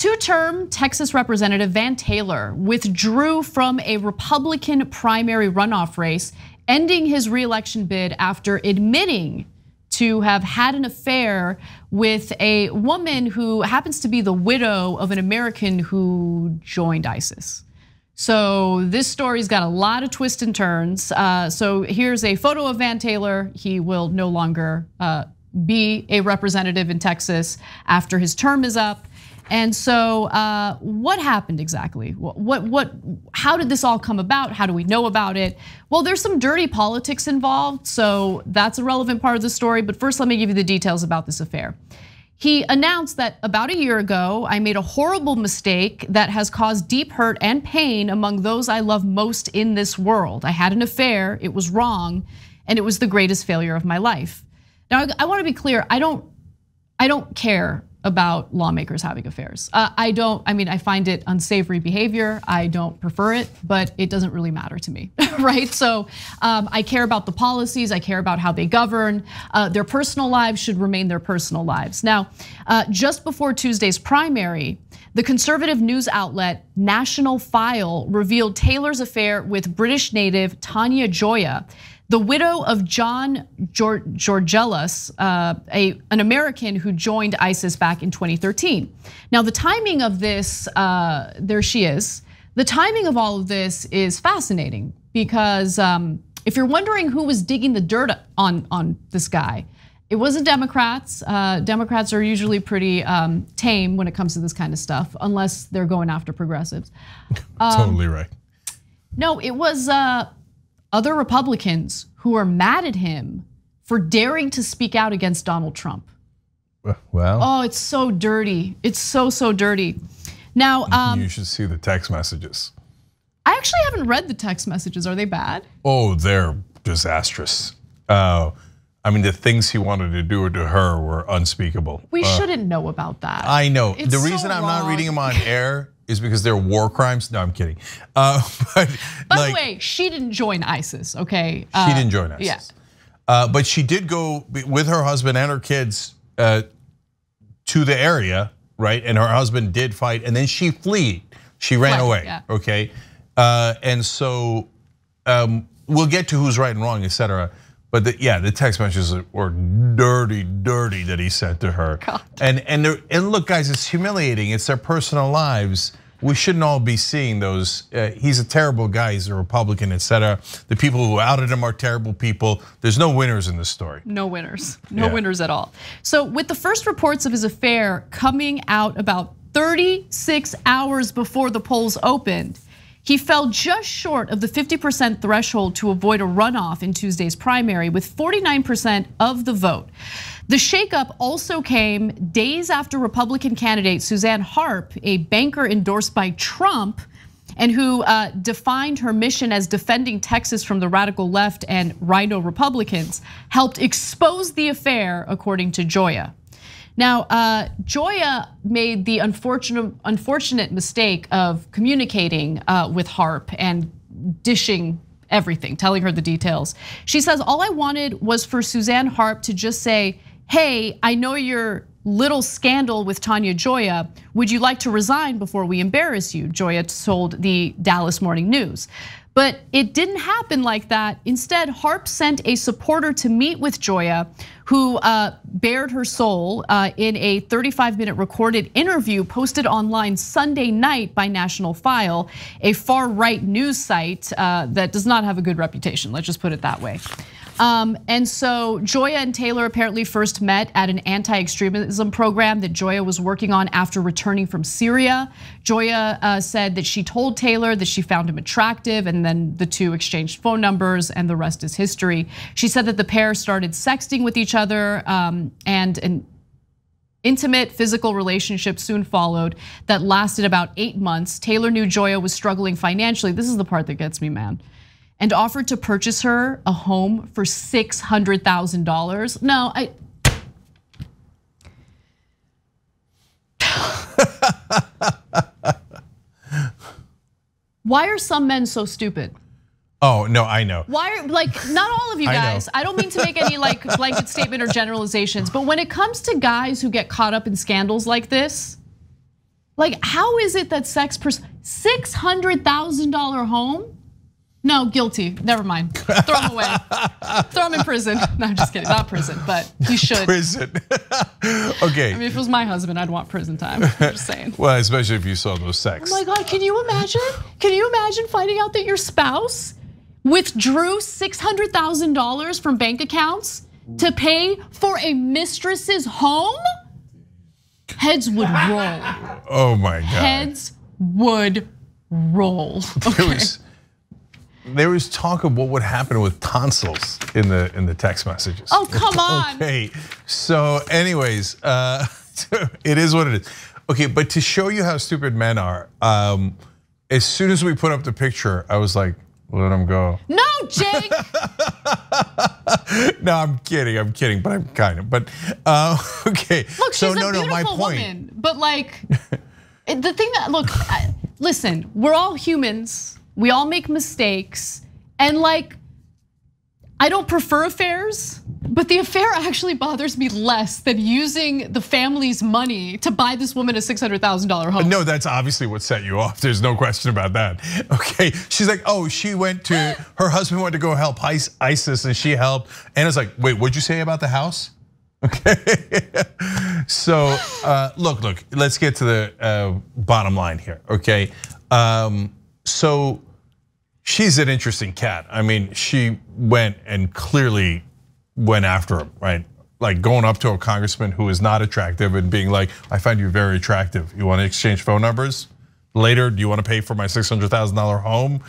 Two-term Texas Representative Van Taylor withdrew from a Republican primary runoff race, ending his reelection bid after admitting to have had an affair with a woman who happens to be the widow of an American who joined ISIS. So this story's got a lot of twists and turns. Uh, so here's a photo of Van Taylor. He will no longer uh, be a representative in Texas after his term is up. And so, uh, what happened exactly? What, what, how did this all come about? How do we know about it? Well, there's some dirty politics involved, so that's a relevant part of the story. But first, let me give you the details about this affair. He announced that about a year ago, I made a horrible mistake that has caused deep hurt and pain among those I love most in this world. I had an affair, it was wrong, and it was the greatest failure of my life. Now, I wanna be clear, I don't, I don't care about lawmakers having affairs. Uh, I don't, I mean, I find it unsavory behavior. I don't prefer it, but it doesn't really matter to me, right? So um, I care about the policies, I care about how they govern. Uh, their personal lives should remain their personal lives. Now, uh, just before Tuesday's primary, the conservative news outlet National File revealed Taylor's affair with British native Tania Joya the widow of John Georgelas, uh, a, an American who joined ISIS back in 2013. Now, the timing of this, uh, there she is. The timing of all of this is fascinating because um, if you're wondering who was digging the dirt on, on this guy, it wasn't Democrats. Uh, Democrats are usually pretty um, tame when it comes to this kind of stuff, unless they're going after progressives. Um, totally right. No, it was other Republicans who are mad at him for daring to speak out against Donald Trump. Well, oh, it's so dirty. It's so so dirty. Now, um, you should see the text messages. I actually haven't read the text messages. Are they bad? Oh, they're disastrous. Uh, I mean, the things he wanted to do to her were unspeakable. We uh, shouldn't know about that. I know. It's the reason so I'm not reading them on air is because they're war crimes. No, I'm kidding. Uh, but By like, the way, she didn't join ISIS, okay? Uh, she didn't join ISIS. Yeah. Uh, but she did go with her husband and her kids uh, to the area, right? And her husband did fight, and then she fled. She ran away, yeah. okay? Uh, and so um, we'll get to who's right and wrong, etc. But the, yeah, the text messages were dirty, dirty that he sent to her. God. And and and look, guys, it's humiliating. It's their personal lives we shouldn't all be seeing those. Uh, he's a terrible guy. He's a Republican, etc. The people who outed him are terrible people. There's no winners in this story. No winners. No yeah. winners at all. So, with the first reports of his affair coming out about 36 hours before the polls opened, he fell just short of the 50% threshold to avoid a runoff in Tuesday's primary with 49% of the vote. The shakeup also came days after Republican candidate Suzanne Harp, a banker endorsed by Trump, and who uh, defined her mission as defending Texas from the radical left and RINO Republicans, helped expose the affair, according to Joya. Now, uh, Joya made the unfortunate, unfortunate mistake of communicating uh, with Harp and dishing everything, telling her the details. She says, All I wanted was for Suzanne Harp to just say, hey, I know your little scandal with Tania Joya. Would you like to resign before we embarrass you? Joya told the Dallas Morning News. But it didn't happen like that. Instead, Harp sent a supporter to meet with Joya, who uh, bared her soul uh, in a 35 minute recorded interview posted online Sunday night by National File, a far right news site uh, that does not have a good reputation. Let's just put it that way. Um, and so Joya and Taylor apparently first met at an anti-extremism program that Joya was working on after returning from Syria. Joya uh, said that she told Taylor that she found him attractive, and then the two exchanged phone numbers, and the rest is history. She said that the pair started sexting with each other, um, and an intimate physical relationship soon followed that lasted about eight months. Taylor knew Joya was struggling financially. This is the part that gets me, man and offered to purchase her a home for $600,000. No, I. Why are some men so stupid? Oh no, I know. Why are like not all of you guys? I, I, don't mean to make any like blanket statement or generalizations, but when it comes to guys who get caught up in scandals like this, Like, how is it that sex person $600,000 home? No, guilty. Never mind. Throw him away. Throw him in prison. No, I'm just kidding. Not prison, but he should. Prison. okay. I mean, if it was my husband, I'd want prison time. I'm just saying. well, especially if you saw those sex. Oh my God, can you imagine? Can you imagine finding out that your spouse withdrew $600,000 from bank accounts to pay for a mistress's home? Heads would roll. Oh my God. Heads would roll. Okay. There was, talk of what would happen with tonsils in the in the text messages. Oh come on. Okay, so anyways, uh, it is what it is. Okay, but to show you how stupid men are, um, as soon as we put up the picture, I was like, let him go. No, Jake. no, I'm kidding. I'm kidding, but I'm kind of. But uh, okay. Look, she's so, no, a beautiful no, my point. woman, but like the thing that look, listen, we're all humans. We all make mistakes, and like, I don't prefer affairs, but the affair actually bothers me less than using the family's money to buy this woman a $600,000 home. No, that's obviously what set you off. There's no question about that. Okay, she's like, oh, she went to, her husband went to go help ISIS and she helped. And it's like, wait, what'd you say about the house? Okay, so uh, look, look, let's get to the uh, bottom line here, okay? Um, so she's an interesting cat. I mean, she went and clearly went after him, right? Like going up to a congressman who is not attractive and being like, I find you very attractive. You want to exchange phone numbers? Later, do you want to pay for my $600,000 home?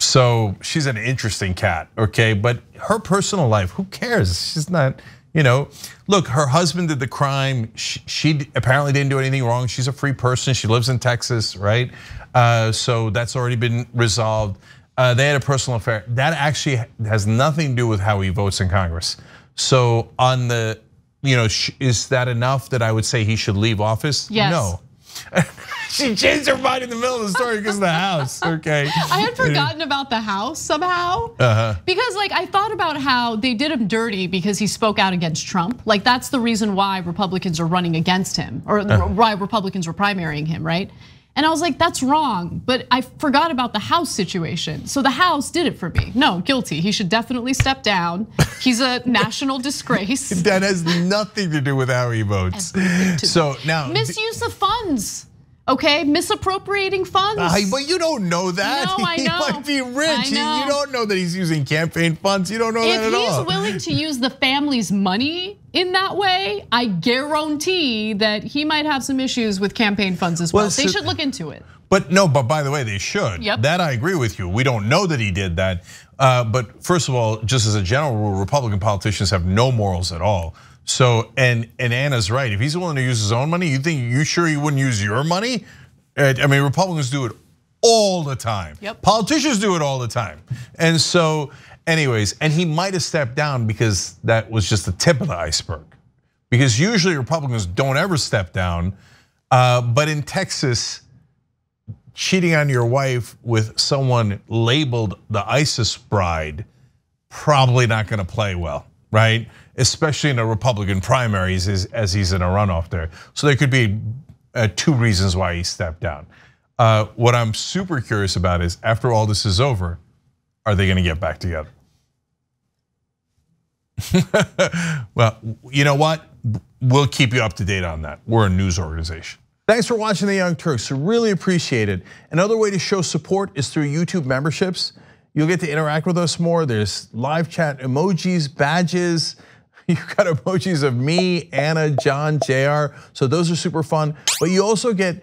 So she's an interesting cat, okay? But her personal life, who cares? She's not, you know, look, her husband did the crime. She, she apparently didn't do anything wrong. She's a free person. She lives in Texas, right? Uh, so that's already been resolved. Uh, they had a personal affair. That actually has nothing to do with how he votes in Congress. So on the, you know, is that enough that I would say he should leave office? Yes. No. she changed her mind in the middle of the story because of the house. Okay. I had forgotten about the house somehow. Uh-huh. Because like I thought about how they did him dirty because he spoke out against Trump. Like that's the reason why Republicans are running against him, or uh-huh. why Republicans were primarying him, right? And I was like, that's wrong. But I forgot about the House situation. So the House did it for me. No, guilty. He should definitely step down. He's a national disgrace. That has nothing to do with how he votes. So now misuse of funds. Okay, misappropriating funds. Uh, but you don't know that. No, I know. He might be rich. You don't know that he's using campaign funds. You don't know if that at all. If he's willing to use the family's money in that way, I guarantee that he might have some issues with campaign funds as well. well they should look into it. But no, but by the way, they should. Yep. That I agree with you. We don't know that he did that. Uh, but first of all, just as a general rule, Republican politicians have no morals at all. So and and Ana's right. If he's willing to use his own money, you think you sure he wouldn't use your money? I mean, Republicans do it all the time. Yep. Politicians do it all the time. And so, anyways, and he might have stepped down because that was just the tip of the iceberg. Because usually Republicans don't ever step down. Uh, but in Texas, cheating on your wife with someone labeled the ISIS bride, probably not gonna play well, right? especially in a Republican primaries as he's in a runoff there. So there could be uh, two reasons why he stepped down. Uh, what I'm super curious about is after all this is over, are they gonna get back together? well, you know what? We'll keep you up to date on that. We're a news organization. Thanks for watching The Young Turks, really appreciate it. Another way to show support is through YouTube memberships. You'll get to interact with us more. There's live chat emojis, badges, You've got emojis of me, Ana, John, JR. So those are super fun. But you also get